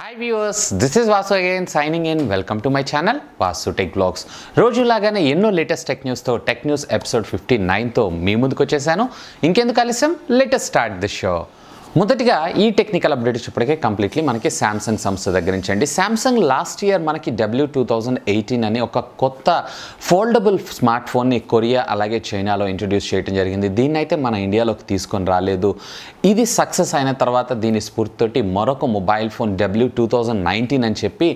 Hi viewers this is Vasu again signing in welcome to my channel Vasu tech blogs రోజులాగానే ఎన్నో latest tech న్యూస్తో tech news episode fifty నైన్తో మీ ముందుకు వచ్చేసాను. ఇంకెందుకు ఆలస్యం? లేటెస్ట్ స్టార్ట్ ది షో మొదటిగా ఈ టెక్నికల్ అప్డేట్ ఇప్పటికే కంప్లీట్లీ మనకి శాంసంగ్ సంస్థ దగ్గర నుంచి అండి. శాంసంగ్ లాస్ట్ ఇయర్ మనకి డబ్ల్యూ టూ థౌజండ్ ఎయిటీన్ అని ఒక కొత్త ఫోల్డబుల్ స్మార్ట్ ఫోన్ని కొరియా అలాగే చైనాలో ఇంట్రడ్యూస్ చేయడం జరిగింది. దీన్ని అయితే మన ఇండియాలోకి తీసుకొని రాలేదు. ఇది సక్సెస్ అయిన తర్వాత దీని స్ఫూర్తితోటి మరొక mobile phone W two thousand nineteen అని చెప్పి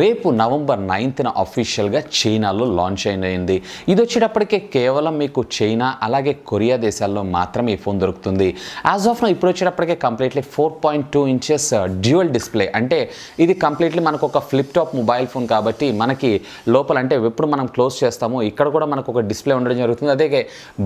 రేపు నవంబర్ నైన్త్న అఫీషియల్గా చైనాలో లాంచ్ అయింది ఇది వచ్చేటప్పటికే కేవలం మీకు చైనా అలాగే కొరియా దేశాల్లో మాత్రమే ఈ ఫోన్ దొరుకుతుంది. యాజ్ ఆఫ్ ఇప్పుడు వచ్చేటప్పటికే completely four point two inches dual display అంటే ఇది కంప్లీట్లీ మనకు ఒక ఫ్లిప్ టాప్ మొబైల్ ఫోన్ కాబట్టి మనకి లోపల అంటే ఎప్పుడు మనం క్లోజ్ చేస్తామో ఇక్కడ కూడా మనకు ఒక డిస్ప్లే ఉండడం జరుగుతుంది. అదే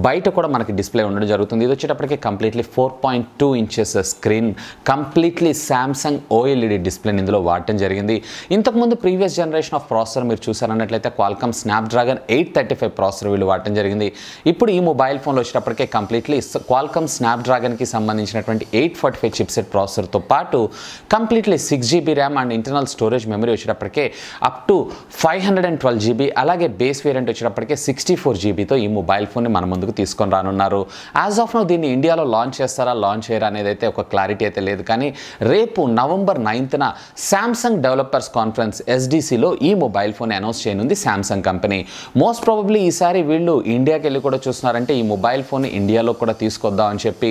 బయట కూడా మనకి డిస్ప్లే ఉండడం జరుగుతుంది. ఇది వచ్చేటప్పటికి completely four point two inches screen completely Samsung OLED డిస్ప్లేని ఇందులో వాడటం జరిగింది. ఇంతకుముందు ప్రీవియస్ జనరేషన్ ఆఫ్ ప్రాసెసర్ మీరు చూసారన్నట్లయితే Qualcomm Snapdragon eight thirty five processor వీళ్ళు వాడటం జరిగింది. ఇప్పుడు ఈ మొబైల్ ఫోన్లో వచ్చేటప్పటికే కంప్లీట్లీ క్వాల్కమ్ స్నాప్డ్రాగన్కి సంబంధించినటువంటి ఎయిట్ ఫార్టీ ఫైవ్ చిప్సెట్ ప్రాసెసర్తో పాటు completely six GB RAM and internal storage memory వచ్చేటప్పటికే up to five hundred and twelve GB అలాగే బేస్ వేరియంట్ వచ్చేటప్పటికే సిక్స్టీ ఫోర్ జీబీతో ఈ మొబైల్ ఫోన్ని మన ముందుకు తీసుకొని రానున్నారు. యాజ్ ఆఫ్ నో దీన్ని ఇండియాలో లాంచ్ చేస్తారా లాంచ్ చేయరా అనేది అయితే ఒక క్లారిటీ అయితే లేదు. కానీ రేపు నవంబర్ నైన్త్న శాంసంగ్ డెవలపర్స్ కాన్ఫరెన్స్ ఎస్డిసిలో ఈ మొబైల్ ఫోన్ అనౌన్స్ చేయనుంది శాంసంగ్ కంపెనీ మోస్ట్ ప్రాబబ్లీ ఈసారి వీళ్ళు ఇండియాకి వెళ్ళి కూడా చూస్తున్నారంటే ఈ మొబైల్ ఫోన్ ఇండియాలో కూడా తీసుకొద్దాం అని చెప్పి.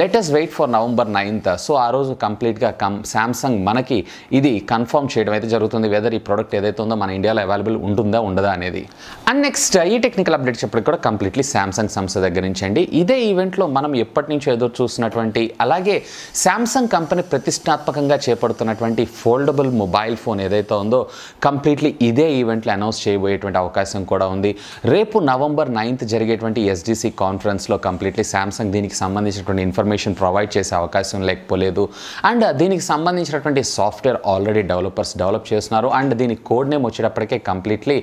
Latest wait for November ninth. So ఆ రోజు కంప్లీట్గా కం శాంసంగ్ మనకి ఇది కన్ఫర్మ్ చేయడం అయితే జరుగుతుంది. వెదర్ ఈ ప్రోడక్ట్ ఏదైతే ఉందో మన ఇండియాలో అవైలబుల్ ఉంటుందా ఉండదా అనేది. అండ్ నెక్స్ట్ ఈ టెక్నికల్ అప్డేట్ చెప్పడానికి కూడా కంప్లీట్లీ శాంసంగ్ సంస్థ దగ్గర నుంచి అండి. ఇదే ఈవెంట్లో మనం ఎప్పటి నుంచో ఎదురు చూస్తున్నటువంటి అలాగే శాంసంగ్ కంపెనీ ప్రతిష్టాత్మకంగా చేపడుతున్నటువంటి ఫోల్డబుల్ మొబైల్ ఫోన్ ఏదైతే ఉందో కంప్లీట్లీ ఇదే ఈవెంట్లో అనౌన్స్ చేయబోయేటువంటి అవకాశం కూడా ఉంది. రేపు నవంబర్ నైన్త్ జరిగేటువంటి ఎస్డిసి కాన్ఫరెన్స్లో కంప్లీట్లీ శాంసంగ్ దీనికి సంబంధించినటువంటి ఇన్ఫర్మేషన్ ప్రొవైడ్ చేసే అవకాశం లేకపోలేదు. అండ్ దీనికి సంబంధించినటువంటి సాఫ్ట్వేర్ ఆల్రెడీ డెవలపర్స్ డెవలప్ చేస్తున్నారు. అండ్ దీని code name వచ్చేటప్పటికే completely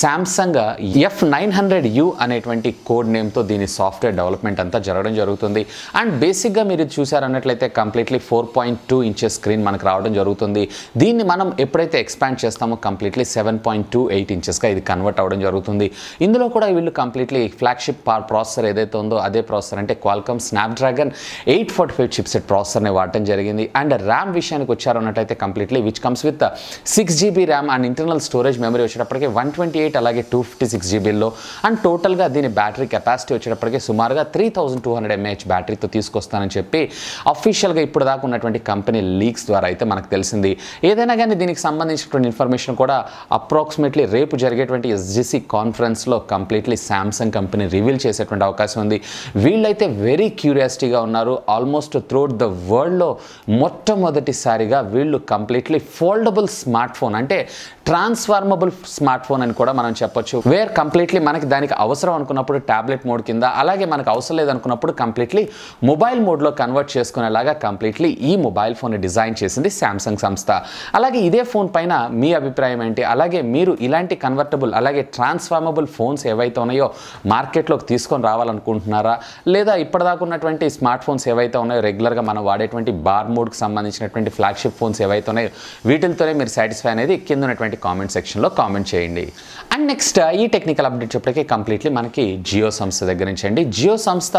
Samsung F nine hundred U అనేటువంటి కోడ్ నేమ్తో దీని సాఫ్ట్వేర్ డెవలప్మెంట్ అంతా జరగడం జరుగుతుంది. అండ్ బేసిక్గా మీరు చూసారన్నట్లయితే completely four point two inches screen మనకు రావడం జరుగుతుంది. దీన్ని మనం ఎప్పుడైతే ఎక్స్పాండ్ చేస్తామో completely seven point two eight ఇంచెస్గా ఇది కన్వర్ట్ అవ్వడం జరుగుతుంది. ఇందులో కూడా వీళ్ళు కంప్లీట్లీ ఫ్లాగ్షిప్ ప్రాసెసర్ ఏదైతే ఉందో అదే ప్రాసెసర్ అంటే Qualcomm Snapdragon eight forty five chips chipset ప్రాసెసర్ని వాడటం జరిగింది. అండ్ ర్యామ్ విషయానికి వచ్చారన్నట్టయితే completely which comes with six GB RAM and internal storage memory వచ్చేటప్పటికి వన్ ట్వంటీ ఎయిట్ అలాగే టూ ఫిఫ్టీ సిక్స్ జీబీలో అండ్ టోటల్గా దీని బ్యాటరీ కెపాసిటీ వచ్చేటప్పటికి సుమారుగా three thousand two hundred mAh బ్యాటరీతో తీసుకొస్తానని చెప్పి అఫీషియల్గా ఇప్పుడు దాకా ఉన్నటువంటి కంపెనీ లీక్స్ ద్వారా అయితే మనకు తెలిసింది. ఏదైనా కానీ దీనికి సంబంధించినటువంటి ఇన్ఫర్మేషన్ కూడా అప్రాక్సిమేట్లీ రేపు జరిగేటువంటి ఎస్జిసి కాన్ఫరెన్స్లో కంప్లీట్లీ శాంసంగ్ కంపెనీ రివీల్ చేసేటువంటి అవకాశం ఉంది. వీళ్ళైతే వెరీ క్యూరియాసిటీగా ఉన్నారు. ఆల్మోస్ట్ త్రూ త్రూఅవుట్ ద వరల్డ్లో మొట్టమొదటిసారిగా వీళ్ళు కంప్లీట్లీ ఫోల్డబుల్ స్మార్ట్ ఫోన్ అంటే ట్రాన్స్ఫార్మబుల్ స్మార్ట్ ఫోన్ అని కూడా మనం చెప్పొచ్చు. వేర్ కంప్లీట్లీ మనకి దానికి అవసరం అనుకున్నప్పుడు ట్యాబ్లెట్ మోడ్ కింద అలాగే మనకు అవసరం లేదనుకున్నప్పుడు కంప్లీట్లీ మొబైల్ మోడ్లో కన్వర్ట్ చేసుకునేలాగా కంప్లీట్లీ ఈ మొబైల్ ఫోన్ డిజైన్ చేసింది శాంసంగ్ సంస్థ. అలాగే ఇదే ఫోన్ పైన మీ అభిప్రాయం ఏంటి? అలాగే మీరు ఇలాంటి కన్వర్టబుల్ అలాగే ట్రాన్స్ఫార్మబుల్ ఫోన్స్ ఏవైతే ఉన్నాయో మార్కెట్లోకి తీసుకొని రావాలనుకుంటున్నారా? లేదా ఇప్పటిదాకా ఉన్నటువంటి స్మార్ట్ ఫోన్స్ ఏవైతే ఉన్నాయో రెగ్యులర్గా మనం వాడేటువంటి బార్ మోడ్కి సంబంధించినటువంటి ఫ్లాగ్షిప్ ఫోన్స్ ఏవైతే ఉన్నాయో వీటితోనే మీరు సాటిస్ఫై అనేది కింద ఉన్నటువంటి కామెంట్ సెక్షన్లో కామెంట్ చేయండి. అండ్ నెక్స్ట్ uh, ఈ టెక్నికల్ అప్డేట్ చెప్పటికే కంప్లీట్లీ మనకి జియో సంస్థ దగ్గర నుంచి అండి. జియో సంస్థ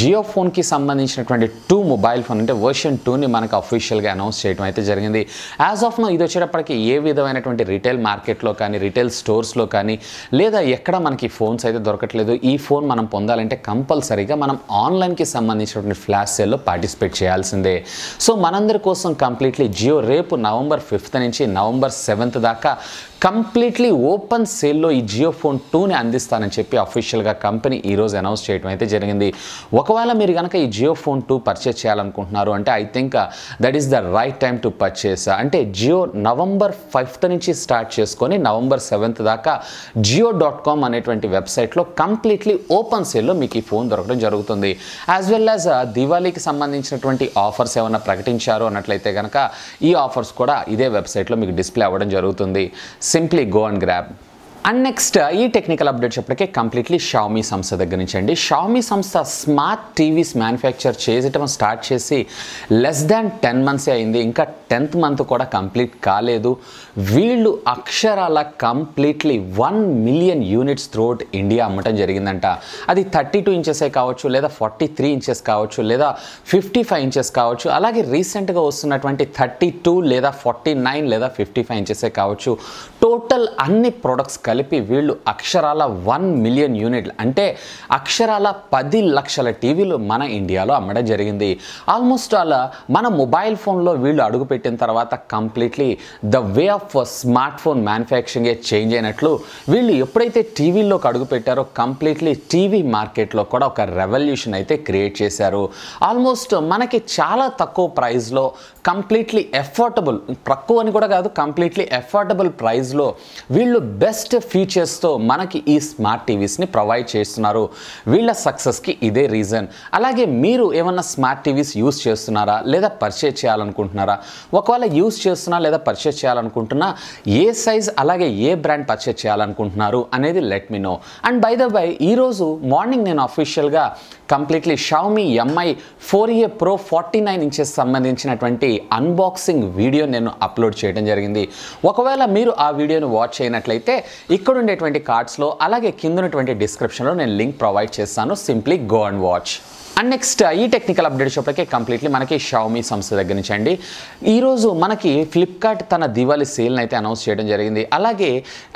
జియో ఫోన్కి సంబంధించినటువంటి టూ మొబైల్ ఫోన్ అంటే వర్షన్ టూని మనకు అఫీషియల్గా అనౌన్స్ చేయడం అయితే జరిగింది. యాజ్ ఆఫ్ నో ఇది వచ్చేటప్పటికి ఏ విధమైనటువంటి రిటైల్ మార్కెట్లో కానీ రిటైల్ స్టోర్స్లో కానీ లేదా ఎక్కడ మనకి ఫోన్స్ అయితే దొరకట్లేదు ఈ ఫోన్ మనం పొందాలంటే కంపల్సరీగా మనం ఆన్లైన్కి సంబంధించినటువంటి ఫ్లాష్ సేల్లో పార్టిసిపేట్ చేయాల్సిందే. సో మనందరి కోసం కంప్లీట్లీ జియో రేపు నవంబర్ ఫిఫ్త్ నుంచి నవంబర్ సెవెంత్ దాకా cá. కంప్లీట్లీ ఓపెన్ సేల్లో ఈ జియో ఫోన్ టూని అందిస్తానని చెప్పి అఫీషియల్గా కంపెనీ ఈరోజు అనౌన్స్ చేయడం అయితే జరిగింది. ఒకవేళ మీరు కనుక ఈ జియో ఫోన్ టూ పర్చేస్ చేయాలనుకుంటున్నారు అంటే I think that is the right time to purchase అంటే జియో నవంబర్ ఫిఫ్త్ నుంచి స్టార్ట్ చేసుకొని నవంబర్ సెవెంత్ దాకా జియో డాట్ కామ్ అనేటువంటి వెబ్సైట్లో కంప్లీట్లీ ఓపెన్ సేల్లో మీకు ఈ ఫోన్ దొరకడం జరుగుతుంది. యాజ్ వెల్ యాజ్ దివాళీకి సంబంధించినటువంటి ఆఫర్స్ ఏమైనా ప్రకటించారు అన్నట్లయితే కనుక ఈ ఆఫర్స్ కూడా ఇదే వెబ్సైట్లో మీకు డిస్ప్లే అవ్వడం జరుగుతుంది. Simply go and grab and next uh, ఈ టెక్నికల్ అప్డేట్ చెప్పటికే కంప్లీట్లీ షామీ సంస్థ దగ్గర నుంచి అండి. షామీ సంస్థ స్మార్ట్ టీవీస్ మ్యానుఫ్యాక్చర్ చేయటం స్టార్ట్ చేసి లెస్ దాన్ టెన్ మంత్స్ అయింది. ఇంకా టెన్త్ మంత్ కూడా కంప్లీట్ కాలేదు. వీళ్ళు అక్షరాల completely one million units throughout India అమ్మటం జరిగిందంట. అది థర్టీ టూ ఇంచెసే కావచ్చు లేదా ఫార్టీ త్రీ ఇంచెస్ కావచ్చు లేదా ఫిఫ్టీ ఫైవ్ ఇంచెస్ కావచ్చు. అలాగే రీసెంట్గా వస్తున్నటువంటి థర్టీ టూ లేదా ఫార్టీ నైన్ లేదా ఫిఫ్టీ ఫైవ్ ఇంచెసే కావచ్చు. టోటల్ అన్ని ప్రొడక్ట్స్ కలిపి వీళ్ళు అక్షరాల వన్ మిలియన్ యూనిట్లు. అంటే అక్షరాల పది లక్షల టీవీలు మన ఇండియాలో అమ్మడం జరిగింది. ఆల్మోస్ట్ అలా మన మొబైల్ ఫోన్లో వీళ్ళు అడుగుపెట్టిన తర్వాత completely the way of smart phone మ్యానుఫ్యాక్చరింగే change అయినట్లు వీళ్ళు ఎప్పుడైతే టీవీలోకి అడుగుపెట్టారో కంప్లీట్లీ టీవీ మార్కెట్లో కూడా ఒక రెవల్యూషన్ అయితే క్రియేట్ చేశారు. ఆల్మోస్ట్ మనకి చాలా తక్కువ ప్రైస్లో కంప్లీట్లీ ఎఫోర్డబుల్ తక్కువ అని కూడా కాదు కంప్లీట్లీ ఎఫోర్డబుల్ ప్రైస్లో వీళ్ళు బెస్ట్ ఫీచర్స్తో మనకి ఈ స్మార్ట్ టీవీస్ని ప్రొవైడ్ చేస్తున్నారు. వీళ్ళ సక్సెస్కి ఇదే రీజన్ అలాగే మీరు ఏమన్నా స్మార్ట్ టీవీస్ యూస్ చేస్తున్నారా? లేదా పర్చేజ్ చేయాలనుకుంటున్నారా? ఒకవేళ యూస్ చేస్తున్నా లేదా పర్చేజ్ చేయాలనుకుంటున్నా ఏ సైజ్ అలాగే ఏ బ్రాండ్ పర్చేజ్ చేయాలనుకుంటున్నారు అనేది let me know and by the by ఈరోజు మార్నింగ్ నేను అఫీషియల్గా completely Xiaomi Mi four A pro forty nine inches సంబంధించినటువంటి అన్బాక్సింగ్ వీడియో నేను అప్లోడ్ చేయడం జరిగింది. ఒకవేళ మీరు ఆ వీడియోను వాచ్ చేయనట్లయితే ఇక్కడ ఉండేటువంటి కార్డ్స్లో అలాగే కింద ఉన్నటువంటి డిస్క్రిప్షన్లో నేను లింక్ ప్రొవైడ్ చేస్తాను. Simply go and watch and next uh, ఈ టెక్నికల్ అప్డేట్ చెప్పటికే కంప్లీట్లీ మనకి షామీ సంస్థ దగ్గర నుంచి అండి. ఈరోజు మనకి ఫ్లిప్కార్ట్ తన దివాళీ సేల్ని అయితే అనౌన్స్ చేయడం జరిగింది. అలాగే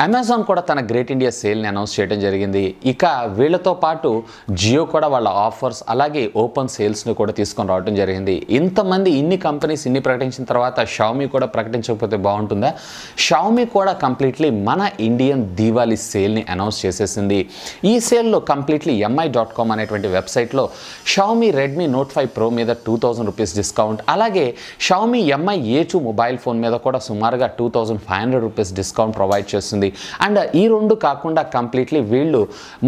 అమెజాన్ కూడా తన గ్రేట్ ఇండియా సేల్ని అనౌన్స్ చేయడం జరిగింది. ఇక వీళ్ళతో పాటు జియో కూడా వాళ్ళ ఆఫర్స్ అలాగే ఓపెన్ సేల్స్ని కూడా తీసుకొని రావడం జరిగింది. ఇంతమంది ఇన్ని కంపెనీస్ ఇన్ని ప్రకటించిన తర్వాత షామీ కూడా ప్రకటించకపోతే బాగుంటుందా? షామీ కూడా కంప్లీట్లీ మన ఇండియన్ దివాళీ సేల్ని అనౌన్స్ చేసేసింది. ఈ సేల్లో కంప్లీట్లీ ఎంఐ డాట్ కామ్ అనేటువంటి వెబ్సైట్లో Xiaomi Redmi note five pro మీద టూ థౌజండ్ రూపీస్ డిస్కౌంట్ అలాగే Xiaomi Mi A two mobile phone మీద కూడా సుమారుగా two thousand five hundred rupees discount provide చేస్తుంది. అండ్ ఈ రెండు కాకుండా కంప్లీట్లీ వీళ్ళు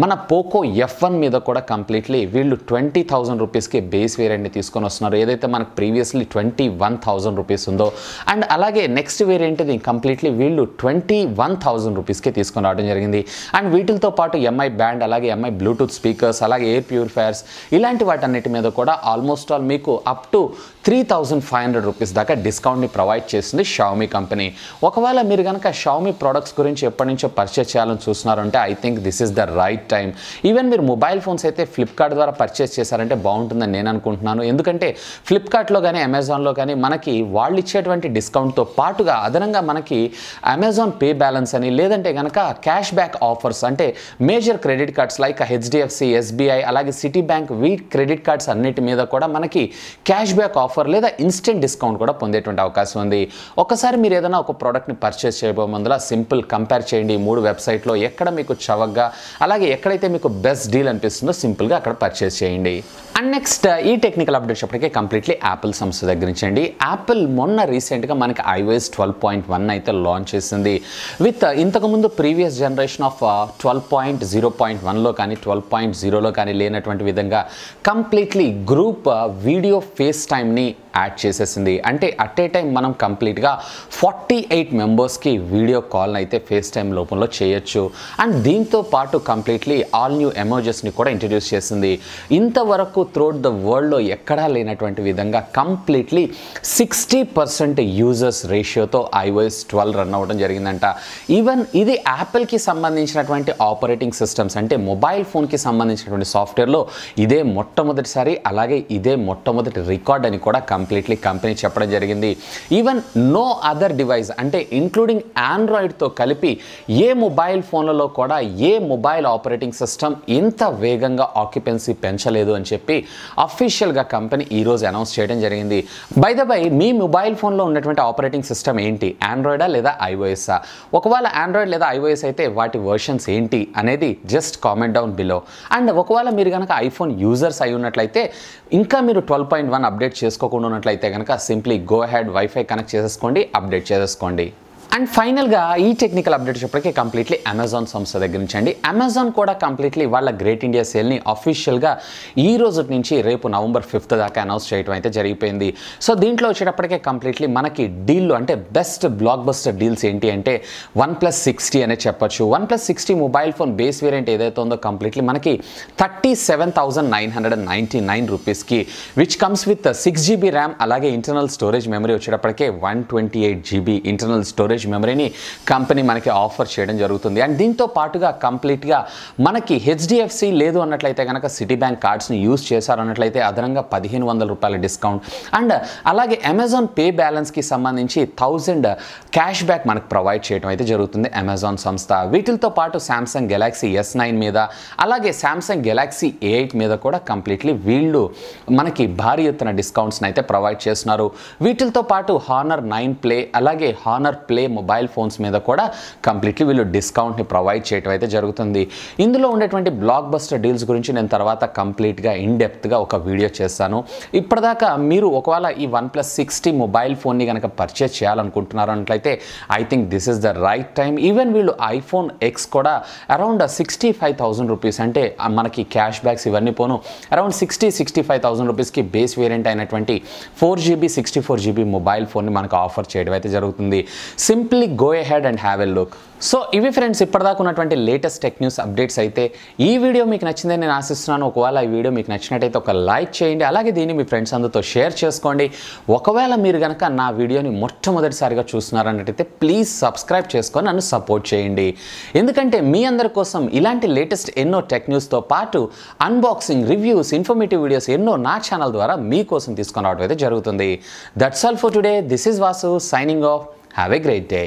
మన పోకో ఎఫ్ వన్ మీద కూడా కంప్లీట్లీ వీళ్ళు ట్వంటీ థౌజండ్ రూపీస్కి బేస్ వేరియంట్ని తీసుకొని వస్తున్నారు. ఏదైతే మనకు previously twenty one thousand rupees ఉందో. అండ్ అలాగే నెక్స్ట్ వేరియంట్ది కంప్లీట్లీ వీళ్ళు ట్వంటీ వన్ థౌజండ్ రూపీస్కి తీసుకొని రావడం జరిగింది. అండ్ వీటితో పాటు ఎంఐ బ్యాండ్ అలాగే ఎంఐ బ్లూటూత్ స్పీకర్స్ అలాగే ఎయిర్ ప్యూరిఫైయర్స్ ఇలాంటి వాటన్నిటి మీద కూడా ఆల్మోస్ట్ ఆల్ మీకు up to three thousand five hundred rupees దాకా డిస్కౌంట్ని ప్రొవైడ్ చేసింది షామీ కంపెనీ. ఒకవేళ మీరు కనుక షామీ ప్రొడక్ట్స్ గురించి ఎప్పటి నుంచో పర్చేస్ చేయాలని చూస్తున్నారంటే I think this is the right time even మీరు మొబైల్ ఫోన్స్ అయితే ఫ్లిప్కార్ట్ ద్వారా పర్చేస్ చేశారంటే బాగుంటుందని నేను అనుకుంటున్నాను. ఎందుకంటే ఫ్లిప్కార్ట్లో కానీ అమెజాన్లో కానీ మనకి వాళ్ళు ఇచ్చేటువంటి డిస్కౌంట్తో పాటుగా అదనంగా మనకి అమెజాన్ పే బ్యాలెన్స్ అని లేదంటే కనుక క్యాష్ బ్యాక్ ఆఫర్స్ అంటే major credit cards like HDFC SBI అలాగే సిటీ బ్యాంక్ వీ క్రెడిట్ కార్డ్స్ అన్నిటి మీద కూడా మనకి క్యాష్ బ్యాక్ ఆఫర్ లేదా ఇన్స్టెంట్ డిస్కౌంట్ కూడా పొందేటువంటి అవకాశం ఉంది. ఒకసారి మీరు ఏదైనా ఒక ప్రోడక్ట్ని పర్చేస్ చేయబోయే ముందర సింపుల్ కంపేర్ చేయండి. ఈ మూడు వెబ్సైట్లో ఎక్కడ మీకు చవగ్గా అలాగే ఎక్కడైతే మీకు బెస్ట్ డీల్ అనిపిస్తుందో సింపుల్గా అక్కడ పర్చేస్ చేయండి. అండ్ నెక్స్ట్ uh, ఈ టెక్నికల్ అప్డేట్స్ అప్పటికే కంప్లీట్లీ యాపిల్ సంస్థ దగ్గర నుంచి అండి. యాపిల్ మొన్న రీసెంట్గా మనకి ఐఓఎస్ ట్వెల్వ్ పాయింట్ వన్ అయితే లాంచ్ చేసింది. విత్ uh, ఇంతకుముందు previous generation of uh, twelve point zero point వన్లో కానీ ట్వెల్వ్ పాయింట్ జీరోలో కానీ లేనటువంటి విధంగా కంప్లీట్లీ గ్రూప్ వీడియో ఫేస్ టైమ్ని ni యాడ్ చేసేసింది. అంటే అట్ ఏ టైం మనం కంప్లీట్గా ఫార్టీ ఎయిట్ మెంబర్స్కి వీడియో కాల్ని అయితే ఫేస్ టైం లోపంలో చేయొచ్చు. అండ్ దీంతో పాటు కంప్లీట్లీ ఆల్ న్యూ ఎమోజెస్ని కూడా ఇంట్రడ్యూస్ చేసింది. ఇంతవరకు త్రోట్ ద వరల్డ్లో ఎక్కడా లేనటువంటి విధంగా కంప్లీట్లీ సిక్స్టీ పర్సెంట్ యూజర్స్ రేషియోతో ఐఓఎస్ ట్వెల్వ్ రన్ అవ్వడం జరిగిందంట. ఈవెన్ ఇది యాపిల్కి సంబంధించినటువంటి ఆపరేటింగ్ సిస్టమ్స్ అంటే మొబైల్ ఫోన్కి సంబంధించినటువంటి సాఫ్ట్వేర్లో ఇదే మొట్టమొదటిసారి అలాగే ఇదే మొట్టమొదటి రికార్డ్ అని కూడా కంప్లీట్లీ కంపెనీ చెప్పడం జరిగింది. ఈవెన్ నో అదర్ డివైస్ అంటే ఇంక్లూడింగ్ ఆండ్రాయిడ్తో కలిపి ఏ మొబైల్ ఫోన్లలో కూడా ఏ మొబైల్ ఆపరేటింగ్ సిస్టమ్ ఇంత వేగంగా ఆక్యుపెన్సీ పెంచలేదు అని చెప్పి అఫీషియల్గా కంపెనీ ఈరోజు అనౌన్స్ చేయడం జరిగింది. బై ద బై మీ మొబైల్ ఫోన్లో ఉన్నటువంటి ఆపరేటింగ్ సిస్టమ్ ఏంటి? ఆండ్రాయిడా లేదా ఐఓఎస్ఆ ఒకవేళ ఆండ్రాయిడ్ లేదా ఐఓఎస్ అయితే వాటి వర్షన్స్ ఏంటి అనేది just comment down below and ఒకవేళ మీరు కనుక ఐఫోన్ యూజర్స్ అయి ఉన్నట్లయితే ఇంకా మీరు ట్వెల్వ్ పాయింట్ వన్ అప్డేట్ చేసుకోకుండా ఉన్నట్లయితే కనుక simply go ahead wifi connect చేసేసుకోండి అప్డేట్ చేసేసుకోండి. అండ్ ఫైనల్గా ఈ టెక్నికల్ అప్డేట్ చెప్పడానికి కంప్లీట్లీ అమెజాన్ సంస్థ దగ్గర నుంచి అండి. అమెజాన్ కూడా కంప్లీట్లీ వాళ్ళ గ్రేట్ ఇండియా సేల్ని అఫీషియల్గా ఈ రోజు నుంచి రేపు నవంబర్ ఫిఫ్త్ దాకా అనౌన్స్ చేయడం అయితే జరిగిపోయింది. సో దీంట్లో వచ్చేటప్పటికే కంప్లీట్లీ మనకి డీల్ అంటే బెస్ట్ బ్లాక్ బస్టర్ డీల్స్ ఏంటి అంటే వన్ ప్లస్ సిక్స్టీ అనే చెప్పొచ్చు. OnePlus sixty mobile phone base variant ఏదైతే ఉందో కంప్లీట్లీ మనకి thirty seven thousand nine hundred and ninety nine రూపీస్కి which comes with six GB RAM అలాగే internal storage memory వచ్చేటప్పటికే one twenty eight GB internal storage మెమరీని company మనకి offer చేయడం జరుగుతుంది. And దీంతో పాటుగా కంప్లీట్గా మనకి హెచ్డిఎఫ్సి లేదు అన్నట్లయితే కనుక సిటీ బ్యాంక్ కార్డ్స్ని యూజ్ చేశారన్నట్లయితే అదనంగా పదిహేను వందల రూపాయల డిస్కౌంట్. అండ్ అలాగే అమెజాన్ పే బ్యాలెన్స్కి సంబంధించి థౌజండ్ క్యాష్ బ్యాక్ మనకు ప్రొవైడ్ చేయడం అయితే జరుగుతుంది అమెజాన్ సంస్థ. వీటితో పాటు శాంసంగ్ గెలాక్సీ ఎస్ నైన్ మీద అలాగే శాంసంగ్ గెలాక్సీ ఏ ఎయిట్ మీద కూడా కంప్లీట్లీ వీళ్ళు మనకి భారీ ఎత్తున డిస్కౌంట్స్ని అయితే ప్రొవైడ్ చేస్తున్నారు. వీటితో పాటు హానర్ నైన్ ప్లే అలాగే హానర్ ప్లే మొబైల్ ఫోన్స్ మీద కూడా కంప్లీట్లీ వీళ్ళు డిస్కౌంట్ని ప్రొవైడ్ చేయడం అయితే జరుగుతుంది. ఇందులో ఉండేటువంటి బ్లాక్ బస్టర్ డీల్స్ గురించి నేను తర్వాత కంప్లీట్గా ఇన్డెప్త్గా ఒక వీడియో చేస్తాను. ఇప్పటిదాకా మీరు ఒకవేళ ఈ వన్ ప్లస్ సిక్స్టీ మొబైల్ ఫోన్ని కనుక పర్చేస్ చేయాలనుకుంటున్నారు అన్నట్లయితే I think this is the right time even వీళ్ళు ఐఫోన్ ఎక్స్ కూడా around sixty five thousand rupees అంటే మనకి క్యాష్ బ్యాక్స్ ఇవన్నీ పోను around sixty sixty five thousand రూపీస్కి బేస్ వేరియంట్ అయినటువంటి four GB sixty four GB mobile ఫోన్ని మనకు ఆఫర్ చేయడం అయితే జరుగుతుంది. Sim simply go head and have a look so ఇవి ఫ్రెండ్స్ ఇప్పటిదాకా ఉన్నటువంటి లేటెస్ట్ టెక్ న్యూస్ అప్డేట్స్ అయితే ఈ వీడియో మీకు నచ్చిందని నేను ఆశిస్తున్నాను. ఒకవేళ ఈ వీడియో మీకు నచ్చినట్టయితే ఒక లైక్ చేయండి. అలాగే దీన్ని మీ ఫ్రెండ్స్ అందరితో షేర్ చేసుకోండి. ఒకవేళ మీరు కనుక నా వీడియోని మొట్టమొదటిసారిగా చూస్తున్నారన్నట్టయితే ప్లీజ్ సబ్స్క్రైబ్ చేసుకొని నన్ను సపోర్ట్ చేయండి. ఎందుకంటే మీ అందరి కోసం ఇలాంటి లేటెస్ట్ ఎన్నో టెక్ న్యూస్తో పాటు అన్బాక్సింగ్ రివ్యూస్ ఇన్ఫర్మేటివ్ వీడియోస్ ఎన్నో నా ఛానల్ ద్వారా మీకోసం తీసుకొని రావడం అయితే జరుగుతుంది. That's all for today this is Vasu signing off have a great day